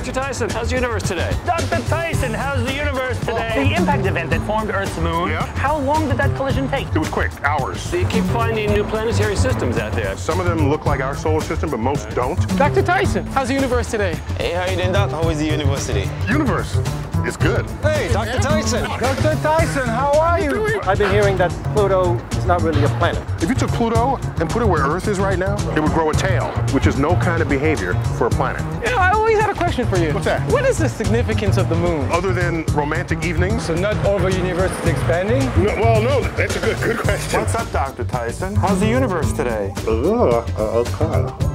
Dr. Tyson, how's the universe today? Dr. Tyson, how's the universe today? The impact event that formed Earth's moon. Yeah. How long did that collision take? It was quick, hours. So you keep finding new planetary systems out there. Some of them look like our solar system, but most don't. Dr. Tyson, how's the universe today? Hey, how you doing, Doc? How is the university? Universe is good. Hey, Dr. Tyson. Dr. Tyson, how are you? I've been hearing that Pluto is not really a planet. If you took Pluto and put it where Earth is right now, it would grow a tail, which is no kind of behavior for a planet. You know, I always had a question for you. What's that? What is the significance of the moon? Other than romantic evenings? So not all of our universe is expanding? No, well, no, that's a good, good question. What's up, Dr. Tyson? How's the universe today? Uh, okay.